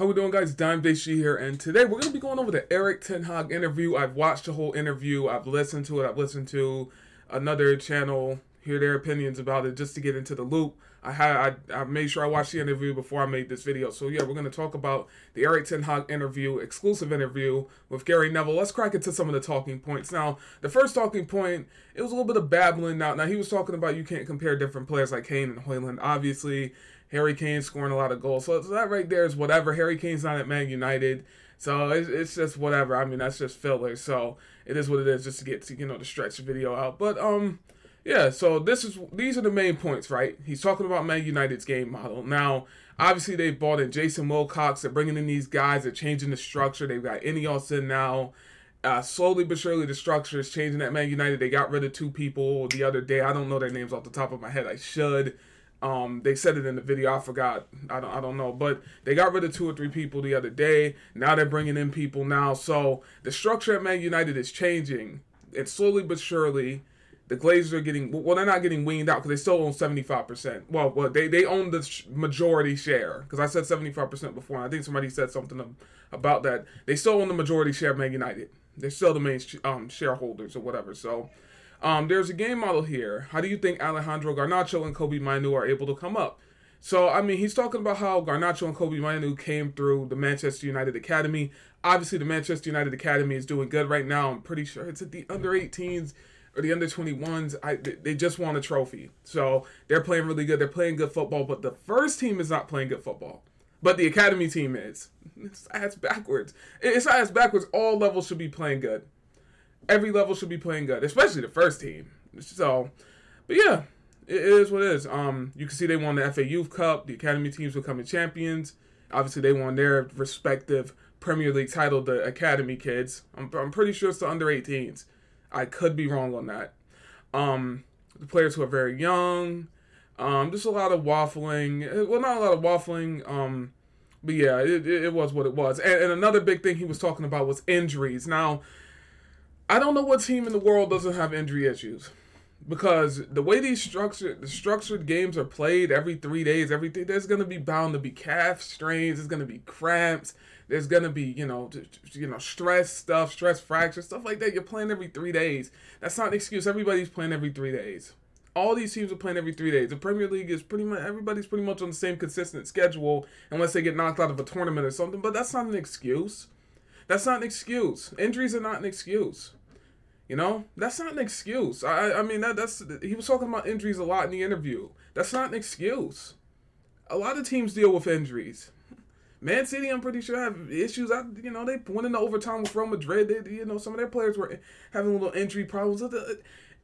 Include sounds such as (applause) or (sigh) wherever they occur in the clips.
How we doing guys? Dimez HD here and today we're going to be going over the Erik Ten Hag interview. I've watched the whole interview. I've listened to it. I've listened to another channel, hear their opinions about it just to get into the loop. I had I, I made sure I watched the interview before I made this video. So yeah, we're going to talk about the Erik Ten Hag interview, exclusive interview with Gary Neville. Let's crack into some of the talking points. Now, the first talking point, it was a little bit of babbling. Now, now he was talking about you can't compare different players like Kane and Højlund. Obviously, Harry Kane scoring a lot of goals. So, so, that right there is whatever. Harry Kane's not at Man United. So it's, it's just whatever. I mean, that's just filler. So it is what it is just to get to, you know, to stretch the video out. But, um, yeah, so this is these are the main points, right? He's talking about Man United's game model. Now, obviously they bought in Jason Wilcox. They're bringing in these guys. They're changing the structure. They've got Ineos in now. Uh, slowly but surely, the structure is changing at Man United. They got rid of two people the other day. I don't know their names off the top of my head. I should. Um, they said it in the video. I forgot. I don't. I don't know. But they got rid of two or three people the other day. Now they're bringing in people now. So the structure at Man United is changing. And slowly but surely, the Glazers are getting. Well, they're not getting weaned out because they still own seventy five percent. Well, well, they they own the majority share because I said seventy five percent before. And I think somebody said something about that. They still own the majority share of Man United. They're still the main um, shareholders or whatever. So. Um, there's a game model here. How do you think Alejandro Garnacho and Kobbie Mainoo are able to come up? So, I mean, he's talking about how Garnacho and Kobbie Mainoo came through the Manchester United Academy. Obviously, the Manchester United Academy is doing good right now. I'm pretty sure it's at the under 18s or the under 21s. I, they just won a trophy. So, they're playing really good. They're playing good football, but the first team is not playing good football. But the academy team is. It's ass backwards. It's ass backwards. All levels should be playing good every level should be playing good, especially the first team. So, but yeah, it is what it is. Um, you can see they won the FA Youth Cup. The academy teams becoming champions. Obviously, they won their respective Premier League title. The academy kids. I'm, I'm pretty sure it's the under 18s. I could be wrong on that. Um, the players who are very young. Um, just a lot of waffling. Well, not a lot of waffling. Um, but yeah, it, it was what it was. And, and another big thing he was talking about was injuries. Now, I don't know what team in the world doesn't have injury issues. Because the way these structured the structured games are played every three days, everything there's gonna be bound to be calf strains, there's gonna be cramps, there's gonna be, you know, you know, stress stuff, stress fractures, stuff like that. You're playing every three days. That's not an excuse. Everybody's playing every three days. All these teams are playing every three days. The Premier League is pretty much everybody's pretty much on the same consistent schedule unless they get knocked out of a tournament or something. But that's not an excuse. That's not an excuse. Injuries are not an excuse. You know, that's not an excuse. I, I mean, that, that's he was talking about injuries a lot in the interview. That's not an excuse. A lot of teams deal with injuries. Man City, I'm pretty sure have issues. I, you know, they went into overtime with Real Madrid. They, you know, some of their players were having little injury problems.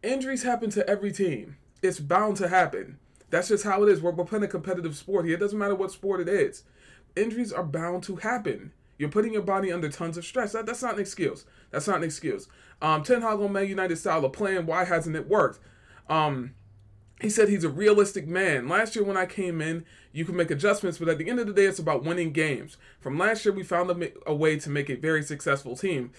Injuries happen to every team. It's bound to happen. That's just how it is. We're, we're playing a competitive sport here. It doesn't matter what sport it is. Injuries are bound to happen. You're putting your body under tons of stress. That, that's not an excuse. That's not an excuse. Um, Ten Hag on Man United style of playing. Why hasn't it worked? Um, he said he's a realistic man. Last year when I came in, you can make adjustments, but at the end of the day, it's about winning games. From last year, we found a, a way to make a very successful team.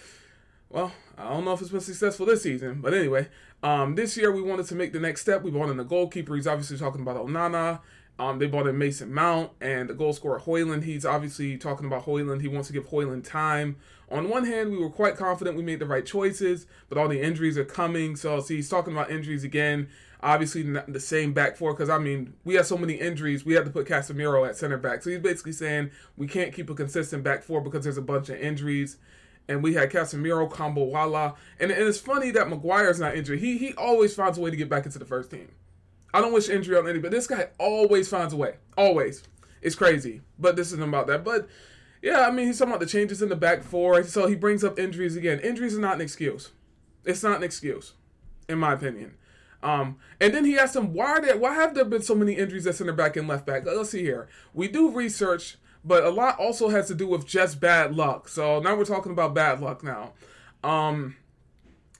Well, I don't know if it's been successful this season, but anyway, um, this year we wanted to make the next step. We in a goalkeeper. He's obviously talking about Onana. Um, they bought in Mason Mount and the goal scorer Højlund. He's obviously talking about Højlund. He wants to give Højlund time. On one hand, we were quite confident we made the right choices, but all the injuries are coming. So, see, he's talking about injuries again. Obviously, the same back four because I mean, we have so many injuries. We had to put Casemiro at center back. So he's basically saying we can't keep a consistent back four because there's a bunch of injuries and we had Casemiro, Kambwala, and, and it's funny that Maguire's not injured. He he always finds a way to get back into the first team. I don't wish injury on anybody. This guy always finds a way. Always. It's crazy. But this isn't about that. But yeah, I mean, he's talking about the changes in the back four. So he brings up injuries again. Injuries are not an excuse. It's not an excuse, in my opinion. Um, and then he asked him, why are there, why have there been so many injuries at center back and left back? Let's see here. We do research, but a lot also has to do with just bad luck. So now we're talking about bad luck now. Um,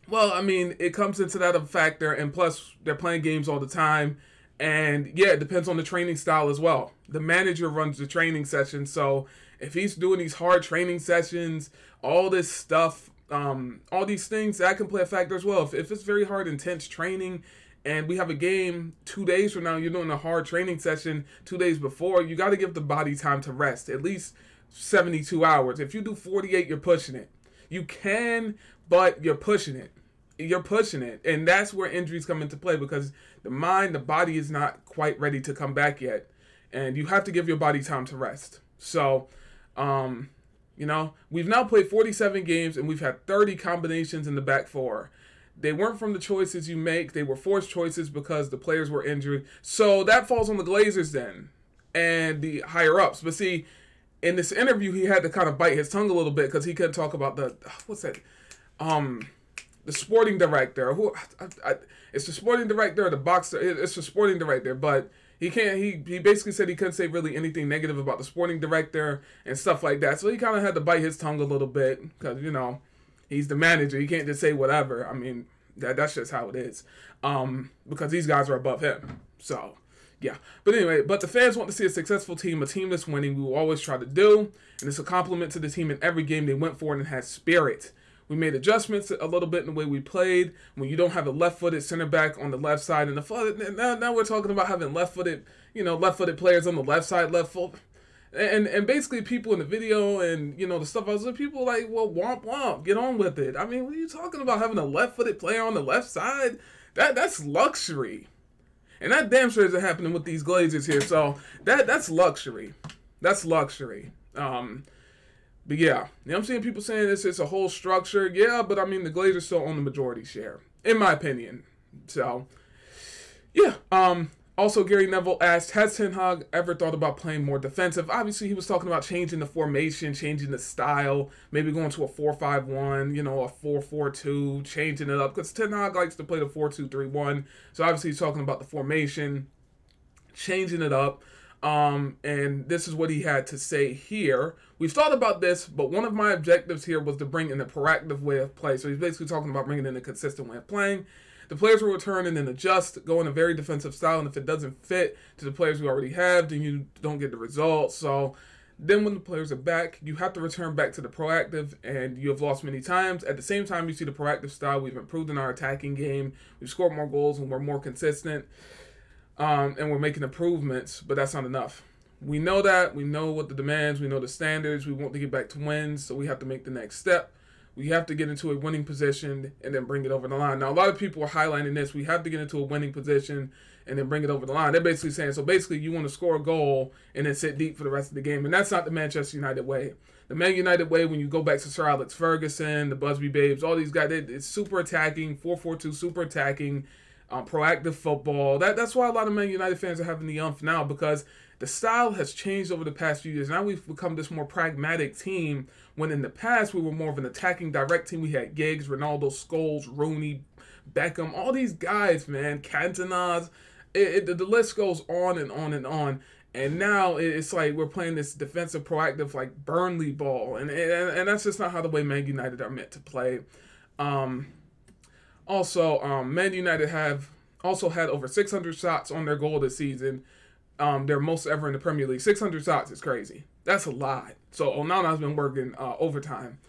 well, I mean, it comes into that a factor, and plus they're playing games all the time, and yeah, it depends on the training style as well. The manager runs the training session, so if he's doing these hard training sessions, all this stuff, um, all these things that can play a factor as well. If, if it's very hard, intense training, and we have a game two days from now, you're doing a hard training session two days before, you got to give the body time to rest, at least 72 hours. If you do 48, you're pushing it. You can, but you're pushing it. You're pushing it. And that's where injuries come into play because the mind, the body is not quite ready to come back yet. And you have to give your body time to rest. So, um, you know, we've now played 47 games and we've had 30 combinations in the back four. They weren't from the choices you make, they were forced choices because the players were injured. So that falls on the Glazers then and the higher ups. But see, in this interview, he had to kind of bite his tongue a little bit because he couldn't talk about the what's that, um, the sporting director. Who I, I, it's the sporting director, or the boxer. It's the sporting director, but he can't. He he basically said he couldn't say really anything negative about the sporting director and stuff like that. So he kind of had to bite his tongue a little bit because you know he's the manager. He can't just say whatever. I mean that that's just how it is. Um, because these guys are above him. So yeah. But anyway, but the fans want to see a successful team, a team that's winning. We will always try to do, and it's a compliment to the team in every game they went for and had spirit. We made adjustments a little bit in the way we played. When you don't have a left-footed center back on the left side and the foot, now, now we're talking about having left-footed, you know, left-footed players on the left side, left foot. And and basically people in the video and you know the stuff I was like people like well womp womp get on with it. I mean what are you talking about having a left-footed player on the left side? That that's luxury. And that damn sure isn't happening with these Glazers here. So that that's luxury. That's luxury. Um, but yeah, I'm seeing people saying this is a whole structure. Yeah, but I mean the Glazers still own the majority share, in my opinion. So yeah. Um, also, Gary Neville asked, has Ten Hag ever thought about playing more defensive? Obviously, he was talking about changing the formation, changing the style, maybe going to a 4-5-1, you know, a 4-4-2, changing it up. Because Ten Hag likes to play the 4-2-3-1. So obviously, he's talking about the formation, changing it up. Um, and this is what he had to say here. We've thought about this, but one of my objectives here was to bring in a proactive way of play. So he's basically talking about bringing in a consistent way of playing. The players will return and then adjust, go in a very defensive style. And if it doesn't fit to the players we already have, then you don't get the results. So then when the players are back, you have to return back to the proactive, and you have lost many times. At the same time, you see the proactive style. We've improved in our attacking game. We've scored more goals, and we're more consistent. Um, and we're making improvements, but that's not enough. We know that. We know what the demands. We know the standards. We want to get back to wins, so we have to make the next step. We have to get into a winning position and then bring it over the line. Now, a lot of people are highlighting this. We have to get into a winning position and then bring it over the line. They're basically saying, so basically, you want to score a goal and then sit deep for the rest of the game. And that's not the Manchester United way. The Man United way, when you go back to Sir Alex Ferguson, the Busby Babes, all these guys, it's super attacking, 4 4 2, super attacking, um, proactive football. That That's why a lot of Man United fans are having the umph now because the style has changed over the past few years. Now we've become this more pragmatic team when in the past we were more of an attacking direct team. We had Giggs, Ronaldo, Scholes, Rooney, Beckham, all these guys, man, Cantona. It, it, the list goes on and on and on. And now it's like we're playing this defensive, proactive, like Burnley ball, and and, and that's just not how the way Man United are meant to play. Um, also, um, Man United have also had over 600 shots on their goal this season um, their most ever in the Premier League. 600 shots is crazy. That's a lot. So Onana's been working uh, overtime.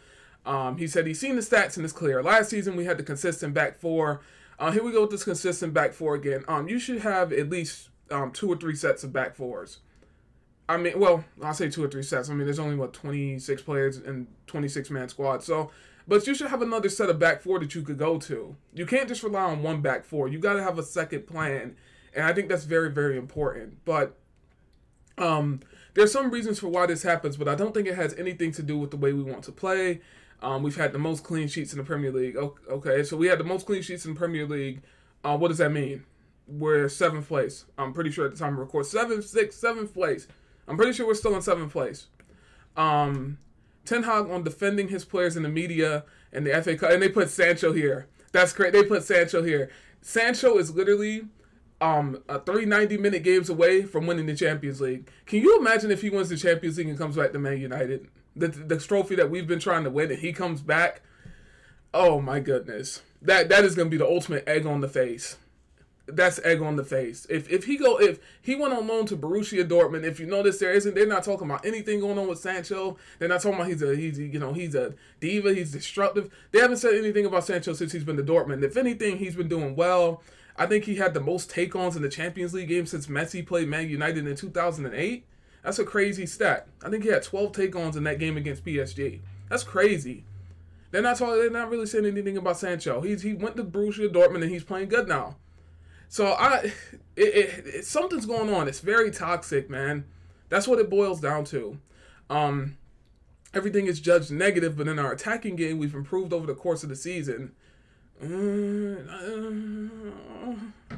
Um, he said he's seen the stats and it's clear. Last season we had the consistent back four. Uh, here we go with this consistent back four again. Um, you should have at least um, two or three sets of back fours. I mean, well, I'll say two or three sets. I mean, there's only what 26 players and 26 man squad. So, but you should have another set of back four that you could go to. You can't just rely on one back four. You got to have a second plan and I think that's very very important. But um, there's some reasons for why this happens, but I don't think it has anything to do with the way we want to play. Um, we've had the most clean sheets in the Premier League. Okay, so we had the most clean sheets in the Premier League. Uh, what does that mean? We're seventh place. I'm pretty sure at the time of record, seventh, sixth, seventh place. I'm pretty sure we're still in seventh place. Um, Ten Hag on defending his players in the media and the FA Cup, and they put Sancho here. That's great. They put Sancho here. Sancho is literally um uh, three 90 minute games away from winning the Champions League. Can you imagine if he wins the Champions League and comes back to Man United? The the trophy that we've been trying to win and he comes back. Oh my goodness. That that is going to be the ultimate egg on the face. That's egg on the face. If if he go if he went on loan to Borussia Dortmund, if you notice there isn't they're not talking about anything going on with Sancho. They're not talking about he's a he's you know he's a diva, he's destructive. They haven't said anything about Sancho since he's been to Dortmund. If anything, he's been doing well. I think he had the most take ons in the Champions League game since Messi played Man United in 2008. That's a crazy stat. I think he had 12 take-ons in that game against PSG. That's crazy. They're not talking. They're not really saying anything about Sancho. He's he went to Borussia Dortmund and he's playing good now. So I, it, it, it, something's going on. It's very toxic, man. That's what it boils down to. Um, everything is judged negative, but in our attacking game, we've improved over the course of the season. Uh,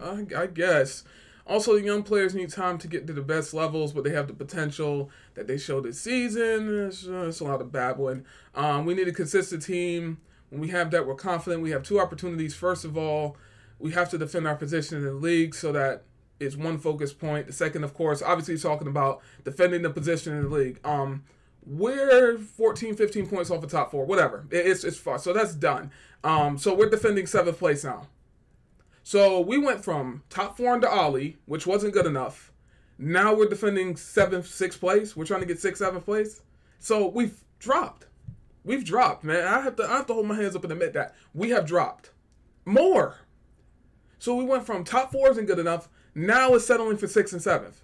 I, I guess. Also, the young players need time to get to the best levels, but they have the potential that they showed this season. It's, uh, it's a lot of babbling. Um, we need a consistent team. When we have that, we're confident. We have two opportunities. First of all, we have to defend our position in the league so that is one focus point. The second, of course, obviously talking about defending the position in the league. Um, we're 14, 15 points off the top four, whatever. It's it's far. So that's done. Um, so we're defending seventh place now. So we went from top four into Ollie, which wasn't good enough. Now we're defending seventh, sixth place. We're trying to get sixth, seventh place. So we've dropped. We've dropped, man. I have to I have to hold my hands up and admit that. We have dropped. More. So we went from top four isn't good enough. Now it's settling for sixth and seventh.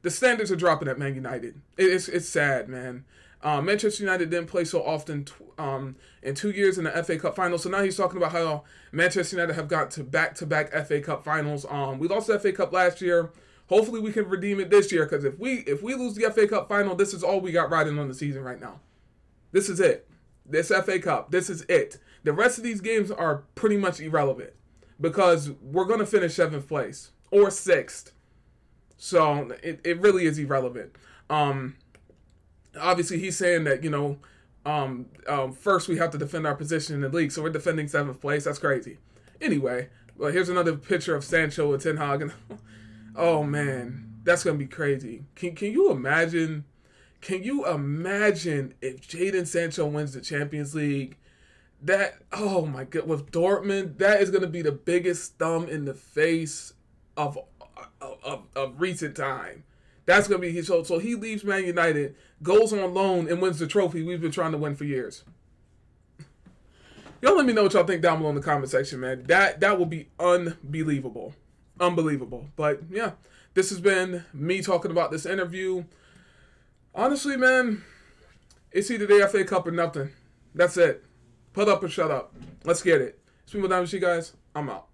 The standards are dropping at Man United. It's it's sad, man. Um, Manchester United didn't play so often um, in two years in the FA Cup final. So now he's talking about how Manchester United have got to back to back FA Cup finals. Um, we lost the FA Cup last year. Hopefully we can redeem it this year because if we if we lose the FA Cup final, this is all we got riding on the season right now. This is it. This FA Cup. This is it. The rest of these games are pretty much irrelevant because we're gonna finish seventh place or sixth. So it, it really is irrelevant. Um, obviously he's saying that you know um, um, first we have to defend our position in the league so we're defending seventh place. That's crazy. Anyway well here's another picture of sancho with ten hag. And (laughs) oh man. That's gonna be crazy. Can, can you imagine can you imagine if Jadon Sancho wins the Champions League that oh my god with Dortmund that is gonna be the biggest thumb in the face of of, of, of recent time that's gonna be his so so he leaves Man United, goes on loan, and wins the trophy we've been trying to win for years. Y'all let me know what y'all think down below in the comment section, man. That that will be unbelievable. Unbelievable. But yeah, this has been me talking about this interview. Honestly, man, it's either the FA Cup or nothing. That's it. Put up or shut up. Let's get it. It's me, Madame, you guys. I'm out.